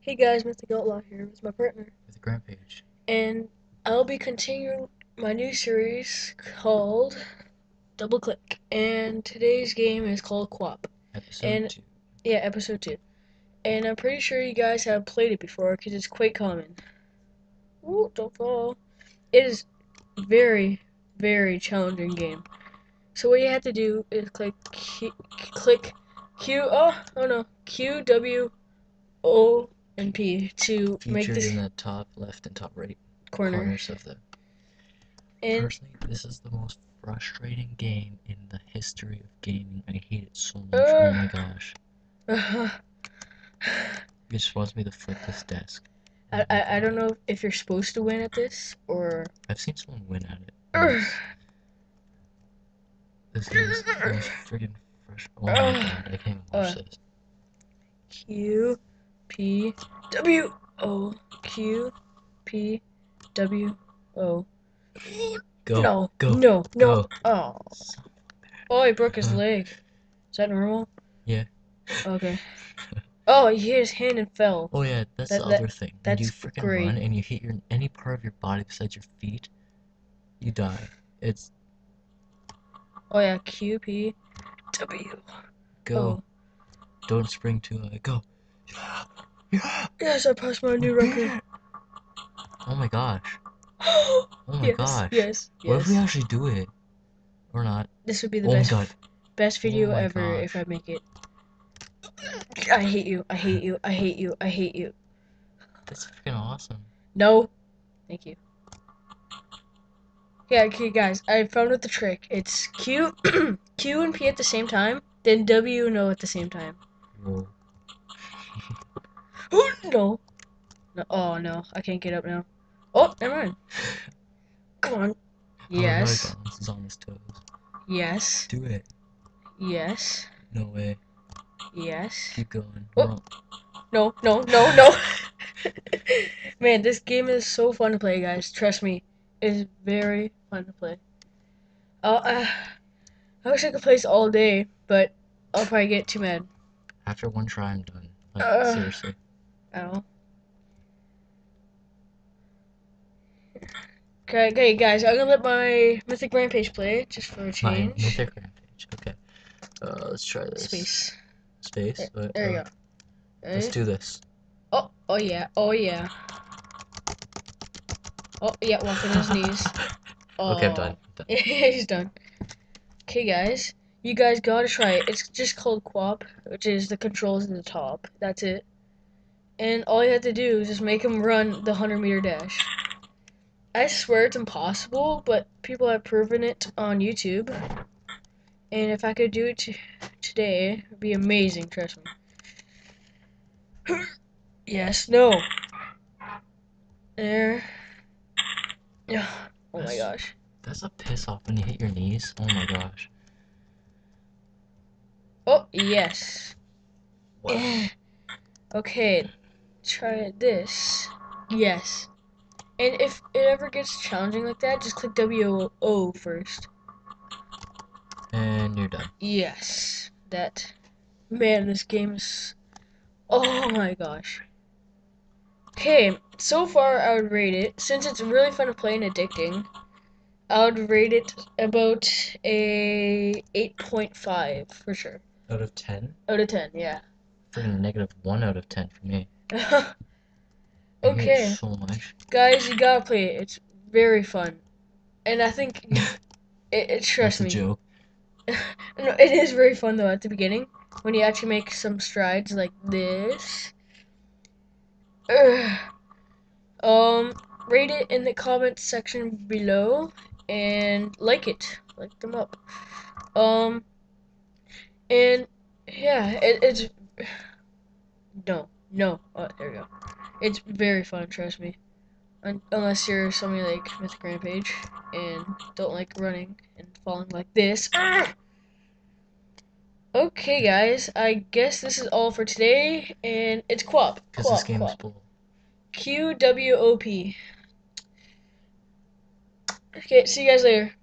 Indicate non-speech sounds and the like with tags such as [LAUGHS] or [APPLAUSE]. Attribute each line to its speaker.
Speaker 1: Hey guys, Mr. Outlaw here with my partner,
Speaker 2: Mythic Rampage.
Speaker 1: and I'll be continuing my new series called Double Click. And today's game is called QWOP.
Speaker 2: Episode
Speaker 1: And-
Speaker 2: two.
Speaker 1: Yeah, episode 2. And I'm pretty sure you guys have played it before because it's quite common. Ooh, don't fall. It is very, very challenging game. So what you have to do is click Q, click Q, oh, oh no, Q, W, O, and P to make
Speaker 2: Featured
Speaker 1: this
Speaker 2: in the top left and top right
Speaker 1: corner.
Speaker 2: corners of the.
Speaker 1: And
Speaker 2: Personally, this is the most frustrating game in the history of gaming. I hate it so much.
Speaker 1: Uh.
Speaker 2: oh my gosh.
Speaker 1: uh,
Speaker 2: It just wants me to flip this desk.
Speaker 1: I, I, I don't know if you're supposed to win at this or.
Speaker 2: I've seen someone win at it. [SIGHS] This game is the most freaking frustrating. Oh my [SIGHS] god, I can't even watch
Speaker 1: Uh.
Speaker 2: this.
Speaker 1: Q P W O Q P W O.
Speaker 2: Go.
Speaker 1: no,
Speaker 2: go,
Speaker 1: no, no.
Speaker 2: go.
Speaker 1: Oh, oh, he broke his
Speaker 2: Uh.
Speaker 1: leg. Is that normal?
Speaker 2: Yeah.
Speaker 1: Okay. [LAUGHS] Oh, he hit his hand and fell.
Speaker 2: Oh yeah, that's
Speaker 1: That-
Speaker 2: the
Speaker 1: that-
Speaker 2: other thing. When you freaking
Speaker 1: great.
Speaker 2: run and you hit your any part of your body besides your feet, you die. It's
Speaker 1: Oh yeah, Q P W.
Speaker 2: go.
Speaker 1: Oh.
Speaker 2: Don't spring too high. Go.
Speaker 1: Yes, I passed my new record.
Speaker 2: Oh my gosh. [GASPS] Oh my
Speaker 1: yes,
Speaker 2: gosh.
Speaker 1: yes,
Speaker 2: What if we actually do it? Or not?
Speaker 1: This would be the
Speaker 2: Oh my
Speaker 1: best
Speaker 2: god.
Speaker 1: best oh video
Speaker 2: my
Speaker 1: ever if I make it. I hate you. I hate you. I hate you. I hate you.
Speaker 2: That's freaking awesome.
Speaker 1: No. Thank you. Yeah, okay, guys. I found out the trick. It's Q, [CLEARS THROAT] Q and P at the same time, then W and O at the same time.
Speaker 2: Whoa.
Speaker 1: Oh [GASPS] no. No. Oh no, I can't get up now. Oh, never mind. [GASPS] Come on. Yes.
Speaker 2: Oh, no, Bounce is on his toes.
Speaker 1: Yes.
Speaker 2: Do it.
Speaker 1: Yes.
Speaker 2: No way.
Speaker 1: Yes.
Speaker 2: Keep going.
Speaker 1: Oh.
Speaker 2: No.
Speaker 1: No, no, no, no. [LAUGHS] Man, this game is so fun to play, guys. Trust me, it's very fun to play. Uh, uh, I wish I could play this all day, but I'll probably get too mad.
Speaker 2: After one try, I'm done. Like,
Speaker 1: Uh.
Speaker 2: seriously.
Speaker 1: Ow. Okay, okay, guys, I'm gonna let my Mythic Rampage play just for a
Speaker 2: My
Speaker 1: change.
Speaker 2: mythic rampage. Okay. Uh, let's try this.
Speaker 1: Space.
Speaker 2: Space.
Speaker 1: There,
Speaker 2: Wait,
Speaker 1: there you go.
Speaker 2: Let's do this.
Speaker 1: Oh, oh yeah, oh yeah. Oh yeah, walking his knees. [LAUGHS]
Speaker 2: Okay, I'm
Speaker 1: Oh.
Speaker 2: done. I'm done. [LAUGHS]
Speaker 1: He's done. Okay, guys, you guys gotta try it. It's just called QWOP, which is the controls in the top. That's it. And all you have to do is just make him run the 100 meter dash. I swear it's impossible, but people have proven it on YouTube. And if I could do it t- today, it'd be amazing, trust me. [CLEARS THROAT] yes, no. There. Yeah. Oh my gosh.
Speaker 2: That's a piss off when you hit your knees. Oh my gosh.
Speaker 1: Oh, yes.
Speaker 2: Wow. [CLEARS THROAT]
Speaker 1: Okay, try this. Yes. And if it ever gets challenging like that, just click W O first.
Speaker 2: And you're done.
Speaker 1: Yes. That. Man, this game is. Oh my gosh. Okay, so far I would rate it, since it's really fun to play and addicting, I would rate it about a 8.5 for sure.
Speaker 2: Out of 10?
Speaker 1: Out of 10, yeah.
Speaker 2: Freaking negative 1 out of 10 for me. I hate it
Speaker 1: okay.
Speaker 2: so much.
Speaker 1: Guys, you gotta play it. It's very fun, and I think [LAUGHS] it. it trust
Speaker 2: That's a
Speaker 1: me.
Speaker 2: joke. [LAUGHS]
Speaker 1: No, it is very fun though at the beginning when you actually make some strides like this. Ugh. [SIGHS] Um, rate it in the comments section below and like it, like them up. Um, and yeah, it, it's [SIGHS] no, no. Oh, there we go. It's very fun, trust me. Un- unless you're somebody like Mythic Rampage and don't like running and falling like this. Ah! Okay, guys, I guess this is all for today, and it's QWOP.
Speaker 2: Because this
Speaker 1: QWOP,
Speaker 2: game is
Speaker 1: QWOP.
Speaker 2: bull.
Speaker 1: Q W O P. Okay, see you guys later.